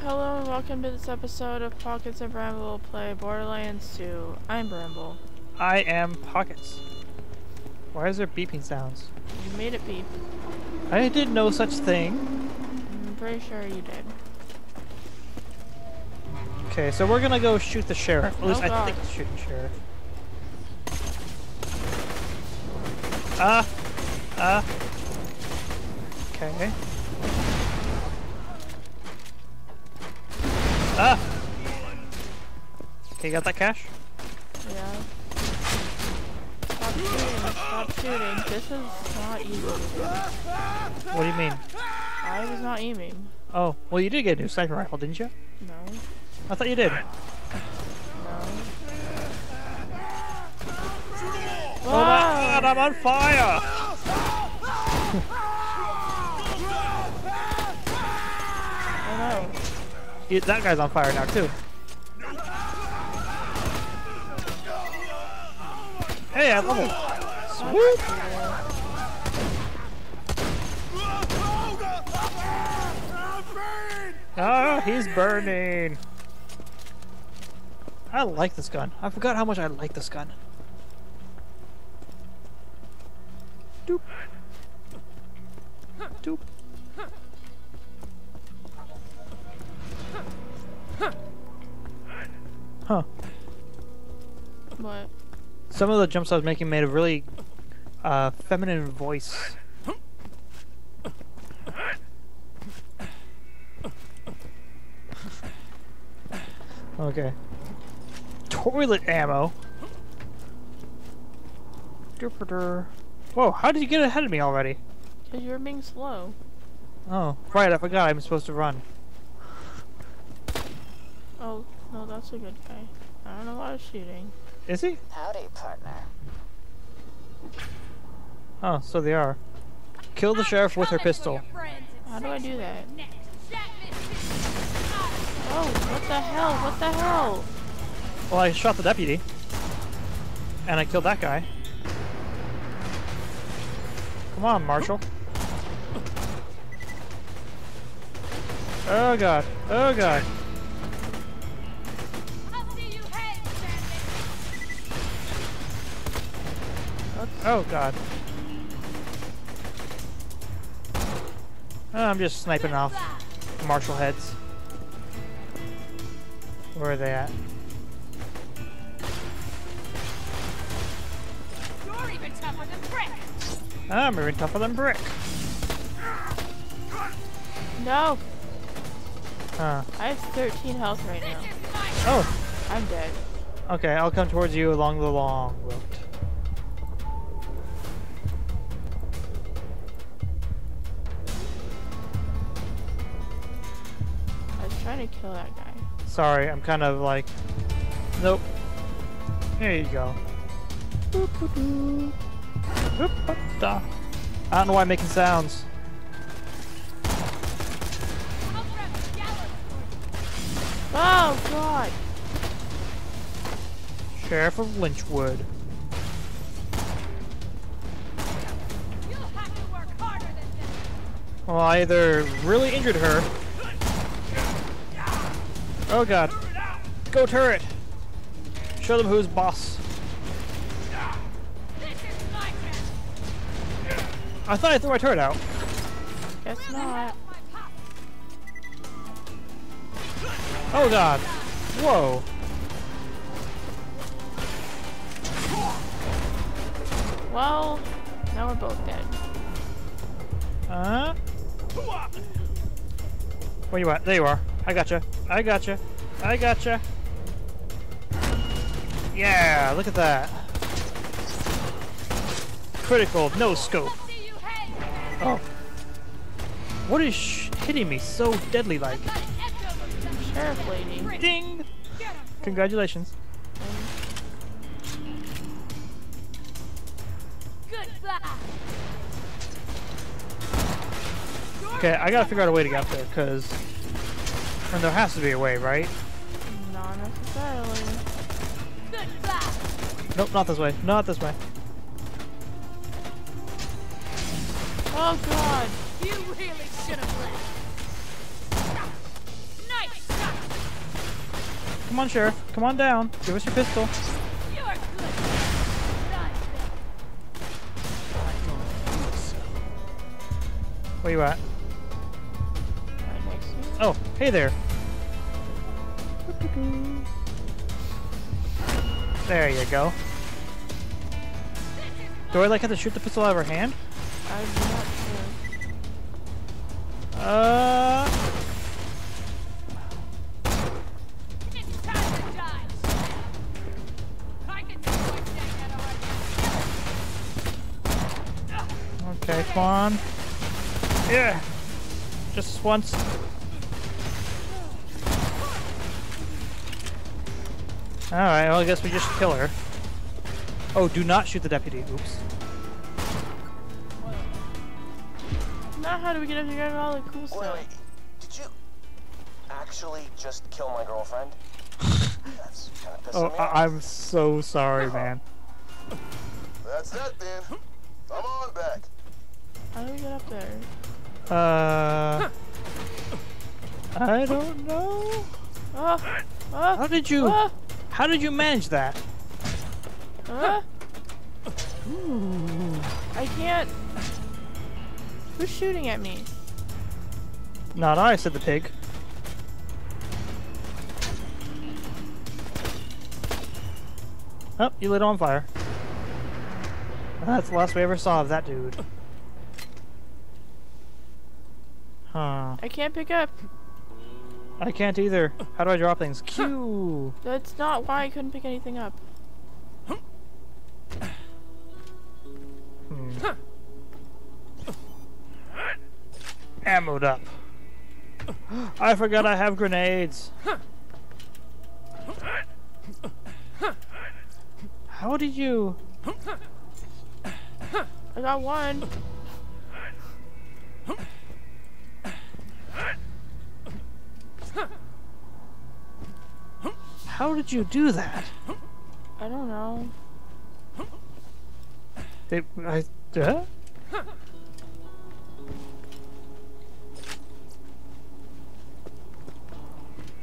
Hello and welcome to this episode of Pockets and Bramble play Borderlands 2. I'm Bramble. I am Pockets. Why is there beeping sounds? You made it beep. I did no such thing. I'm pretty sure you did. Okay, so we're gonna go shoot the sheriff. At least Oh, I think shoot the sheriff. Ah! Ah! Okay. Ah! Okay, you got that cash? Yeah. Stop shooting. Stop shooting. This is not easy. What do you mean? I was not aiming. Oh, well you did get a new sniper rifle, didn't you? No. I thought you did. No. Oh my god, I'm on fire! Oh no. That guy's on fire now too. Hey, I love it. Swoop! Ah, he's burning. I like this gun. I forgot how much I like this gun. Doop. Doop. Huh. What? Some of the jumps I was making made a really uh, feminine voice. Okay. Toilet ammo. Whoa, how did you get ahead of me already? Because you're being slow. Oh, right, I forgot I'm supposed to run. Oh, no, that's a good guy. I don't know why I was shooting. Is he? Howdy, partner. Oh, so they are. Kill the sheriff with her pistol. How do I do that? Oh, what the hell? What the hell? Well, I shot the deputy. And I killed that guy. Come on, Marshall. Oh god. Oh god. Oh god. Oh, I'm just sniping off Marshall heads. Where are they at? You're even tougher than brick. I'm even tougher than brick. No! Huh. I have 13 health right now. This is Oh, I'm dead. okay. I'll come towards you along the long route. Kill that guy. Sorry, I'm kind of like. Nope. There you go. Boop, boop, boop. Boop, boop, da. I don't know why I'm making sounds. Oh, God! Sheriff of Lynchwood. You'll have to work harder than this. Well, I either really injured her. Oh god. Go turret! Show them who's boss. This is my turn. I thought I threw my turret out. Guess not. My pop. Oh god. Whoa. Well, now we're both dead. Uh. Where you at? There you are. I gotcha. I gotcha. I gotcha. Yeah, look at that. Critical, no scope. Oh. What is hitting me so deadly like? Sheriff lady. Ding! Congratulations. Okay, I gotta figure out a way to get up there, because... And there has to be a way, right? Not necessarily. Goodbye. Nope, not this way. Not this way. Oh god! You really should have left. Nice come on, Sheriff. Come on down. Give us your pistol. You're good. Done. Where you at? Oh, hey there. There you go. Do I like have to shoot the pistol out of her hand? I'm not sure. Uh, It's time to die. I can do one thing that already. okay, come on. Yeah. Just once. Alright, well, I guess we just kill her. Oh, do not shoot the deputy. Oops. Now how do we get up here and all the cool Wait, stuff? wait, did you actually just kill my girlfriend? That's kind of pissing Oh, me off. I- I'm so sorry, man. That's that then. Come on back. How do we get up there? Uh, I don't know. Oh! Oh! How did you? Oh! How did you manage that? Huh? I can't. Who's shooting at me? Not I," said the pig. Oh, you lit it on fire. That's the last we ever saw of that dude. Huh. I can't pick up. I can't either. How do I drop things? Q. That's not why I couldn't pick anything up. Hmm. Ammoed up. I forgot I have grenades. How did you? I got one. How did you do that? I don't know. They, I, uh?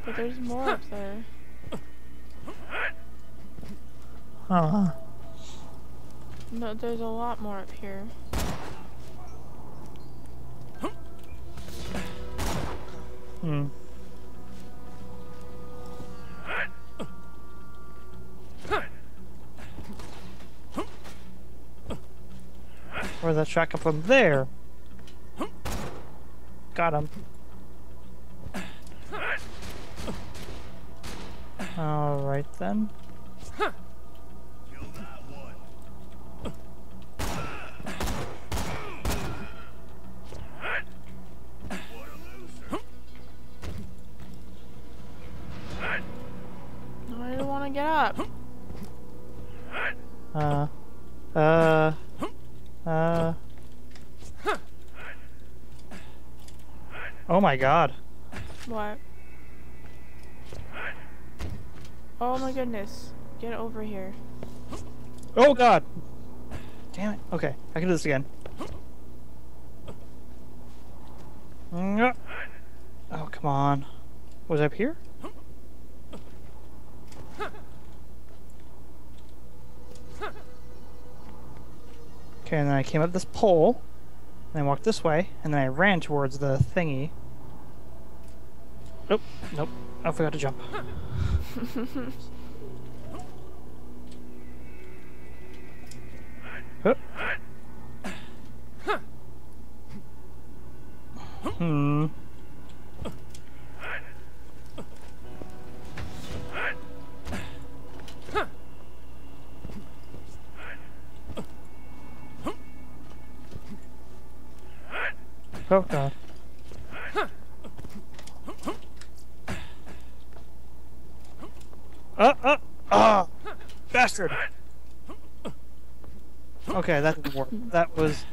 But there's more up there. Huh. No, there's a lot more up here. Hmm. Shot come from? There. Got him. All right then. My god. What? Oh my goodness. Get over here. Oh god. Damn it. Okay, I can do this again. Oh, come on. Was it up here? Okay, and then I came up this pole, and I walked this way, and then I ran towards the thingy. Nope, nope. I forgot to jump. Hup. Hmm. Okay, that didn't work. That was...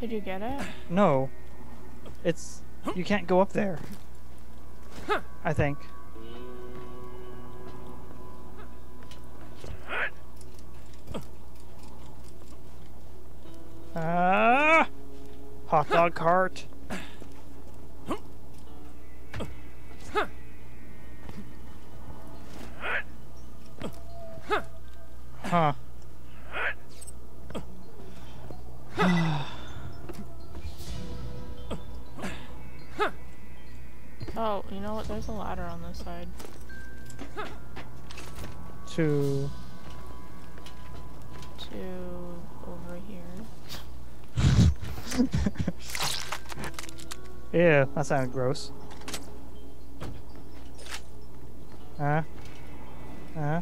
Did you get it? No. It's... You can't go up there. I think. Ah! Uh, hot dog cart. Huh. Oh, you know what? There's a ladder on this side. To To over here. Yeah, that sounded gross. Huh? Huh?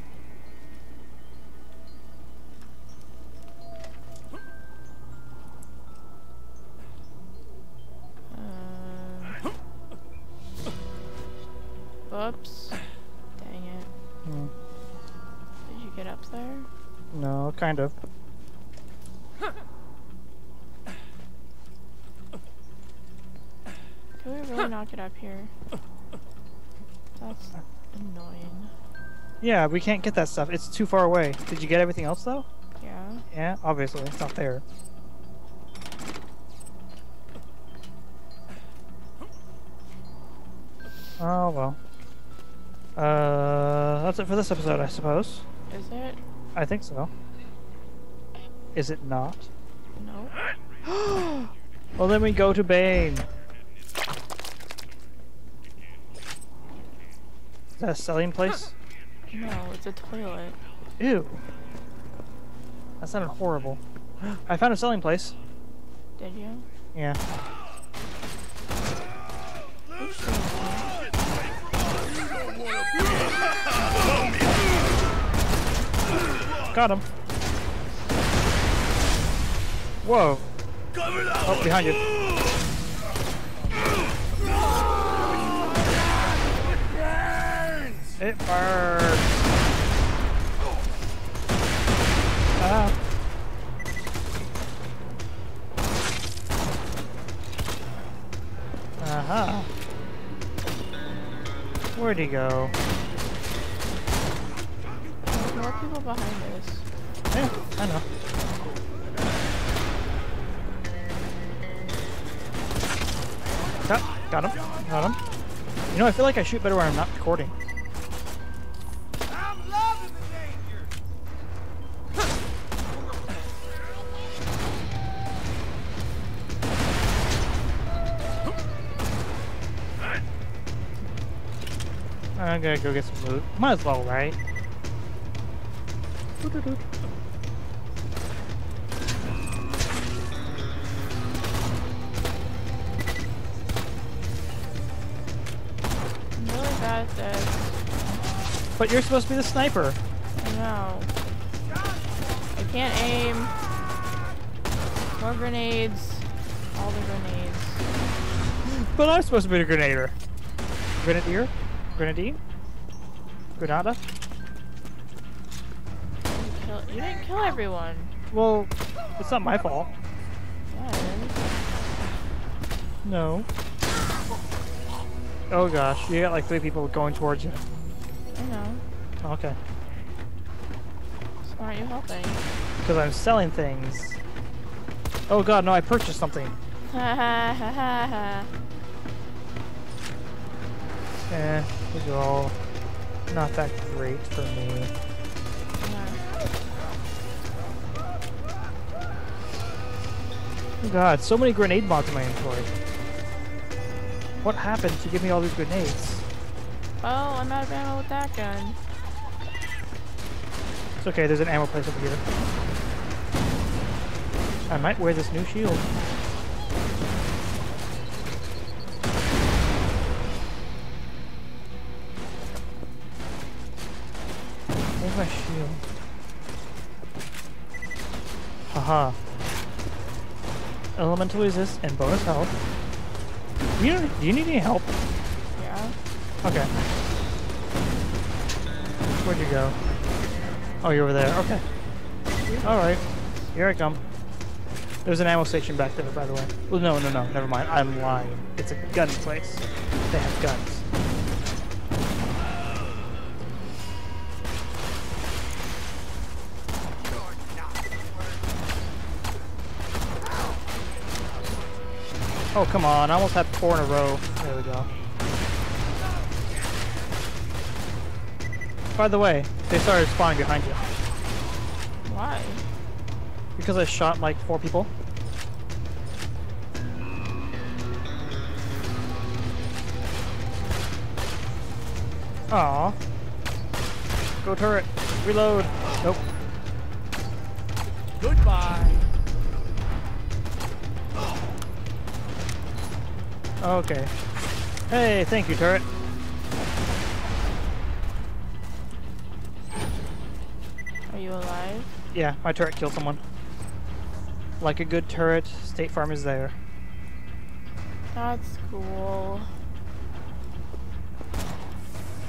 Oops. Dang it. Hmm. Did you get up there? No, kind of. Can we really not get up here? That's annoying. Yeah, we can't get that stuff. It's too far away. Did you get everything else though? Yeah. Yeah, obviously it's not there. Oh well. Uh, that's it for this episode, I suppose. Is it? I think so. Is it not? No. Well, then we go to Bane. Is that a selling place? No, it's a toilet. Ew. That sounded horrible. I found a selling place. Did you? Yeah. Got him. Whoa. Oh, behind you. It burns. Ah. Uh-huh. Where'd he go? There's more people behind us. Yeah, I know. Got, got him. Got him. You know, I feel like I shoot better when I'm not recording. I'm loving the danger. I'm gonna go get some loot. Might as well, right? But you're supposed to be the sniper. I know. I can't aim. More grenades. All the grenades. But I'm supposed to be the grenadier. Grenadier? Grenadine? Grenada? You, didn't kill everyone. Well, it's not my fault. Is. No. Oh gosh, you got like three people going towards you. I know. Okay. So why aren't you helping? Because I'm selling things. Oh god, no, I purchased something. Ha ha ha ha ha. Eh, these are all not that great for me. God, so many grenade mods in my inventory. What happened to give me all these grenades? Oh, I'm out of ammo with that gun. It's okay, there's an ammo place over here. I might wear this new shield. Where's my shield? Haha. Elemental resist and bonus health. You do you need any help? Yeah. Okay. Where'd you go? Oh, you're over there. Okay. Alright. Here I come. There's an ammo station back there, by the way. Well, no, no, no. Never mind. I'm lying. It's a gun place. They have guns. Oh, come on. I almost had four in a row. There we go. By the way, they started spawning behind you. Why? Because I shot like four people. Aw. Go turret. Reload. Nope. Goodbye. Okay. Hey, thank you, turret. Are you alive? Yeah, my turret killed someone. Like a good turret, State Farm is there. That's cool.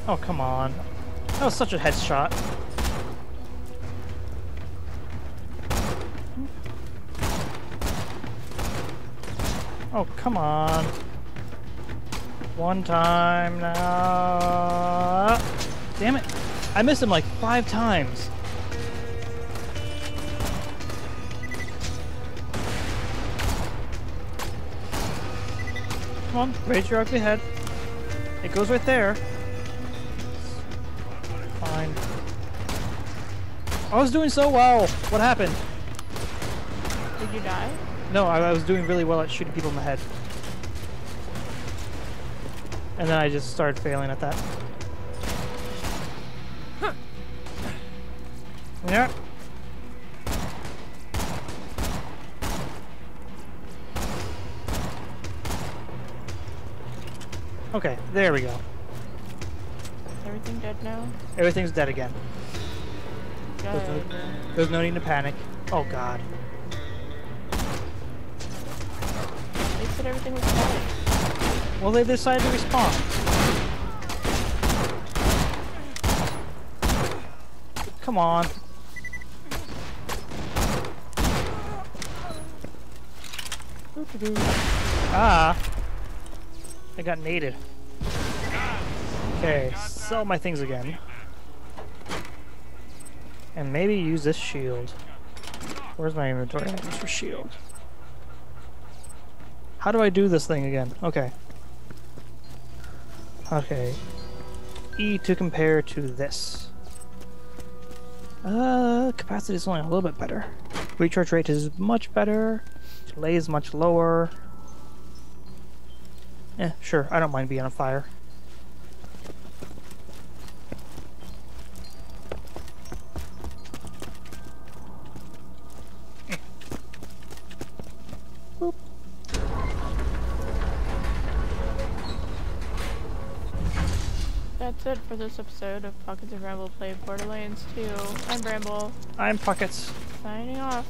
Oh, come on. That was such a headshot. Oh, come on. One time now. Damn it. I missed him like five times. Come on, raise your ugly head. It goes right there. Fine. I was doing so well. What happened? Did you die? No, I, I was doing really well at shooting people in the head. And then I just started failing at that. Yeah. Okay, there we go. Everything dead now? Everything's dead again. There's no, there's no need to panic. Oh god. They said everything was dead. Well, they decided to respawn. Come on. Ah. I got naded. Okay, sell my things again. And maybe use this shield. Where's my inventory items for shield? How do I do this thing again? Okay. Okay. E to compare to this. Uh, capacity is only a little bit better. Recharge rate is much better. Delay is much lower. Yeah, sure. I don't mind being on fire. This episode of Pockets of Bramble Play Borderlands 2. I'm Bramble, I'm Pockets. signing off.